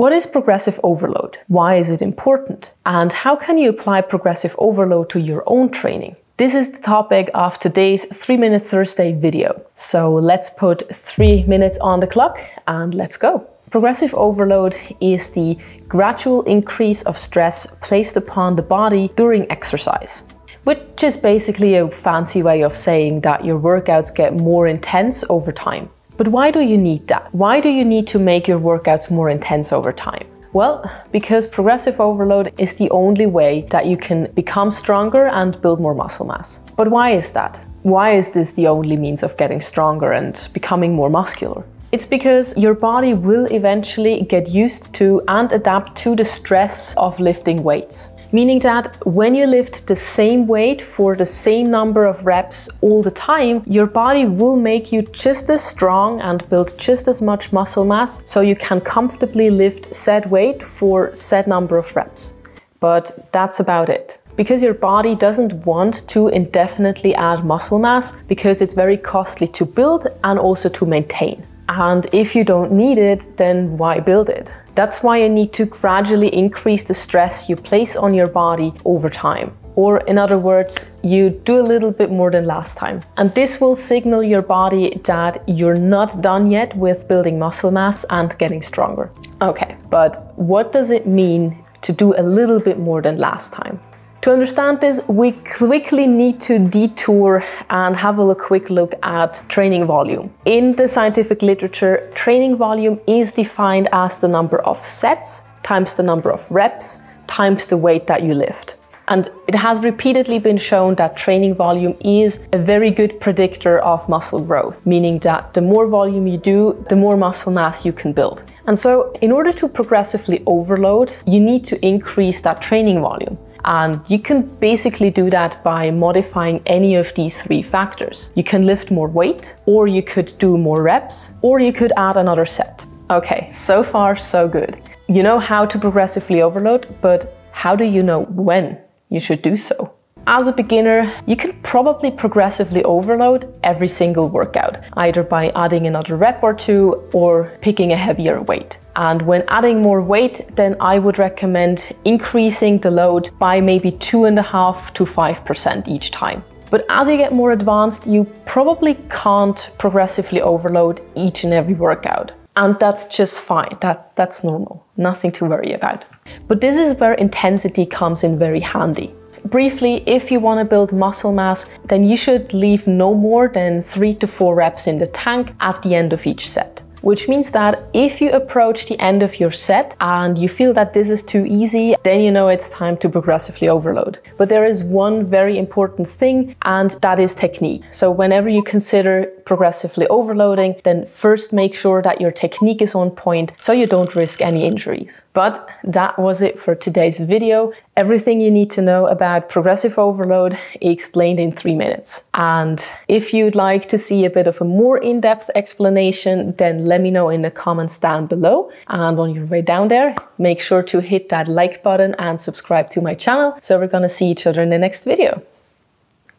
What is progressive overload? Why is it important? And how can you apply progressive overload to your own training? This is the topic of today's 3 Minute Thursday video. So let's put 3 minutes on the clock and let's go. Progressive overload is the gradual increase of stress placed upon the body during exercise, which is basically a fancy way of saying that your workouts get more intense over time. But why do you need that? Why do you need to make your workouts more intense over time? Well, because progressive overload is the only way that you can become stronger and build more muscle mass. But why is that? Why is this the only means of getting stronger and becoming more muscular? It's because your body will eventually get used to and adapt to the stress of lifting weights meaning that when you lift the same weight for the same number of reps all the time, your body will make you just as strong and build just as much muscle mass so you can comfortably lift said weight for said number of reps. But that's about it because your body doesn't want to indefinitely add muscle mass because it's very costly to build and also to maintain. And if you don't need it, then why build it? That's why you need to gradually increase the stress you place on your body over time. Or, in other words, you do a little bit more than last time. And this will signal your body that you're not done yet with building muscle mass and getting stronger. Okay, but what does it mean to do a little bit more than last time? To understand this, we quickly need to detour and have a quick look at training volume. In the scientific literature, training volume is defined as the number of sets times the number of reps times the weight that you lift. And it has repeatedly been shown that training volume is a very good predictor of muscle growth, meaning that the more volume you do, the more muscle mass you can build. And so, in order to progressively overload, you need to increase that training volume. And you can basically do that by modifying any of these three factors. You can lift more weight, or you could do more reps, or you could add another set. Okay, so far so good. You know how to progressively overload, but how do you know when you should do so? As a beginner, you can probably progressively overload every single workout, either by adding another rep or two or picking a heavier weight. And when adding more weight, then I would recommend increasing the load by maybe two and a half to 5% each time. But as you get more advanced, you probably can't progressively overload each and every workout. And that's just fine. That, that's normal. Nothing to worry about. But this is where intensity comes in very handy. Briefly, if you want to build muscle mass, then you should leave no more than three to four reps in the tank at the end of each set which means that if you approach the end of your set and you feel that this is too easy, then you know it's time to progressively overload. But there is one very important thing, and that is technique. So whenever you consider progressively overloading, then first make sure that your technique is on point so you don't risk any injuries. But that was it for today's video. Everything you need to know about progressive overload explained in three minutes. And if you'd like to see a bit of a more in-depth explanation, then let me know in the comments down below. And on your way down there, make sure to hit that like button and subscribe to my channel. So we're gonna see each other in the next video.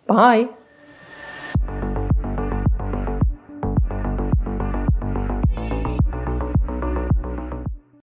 Bye.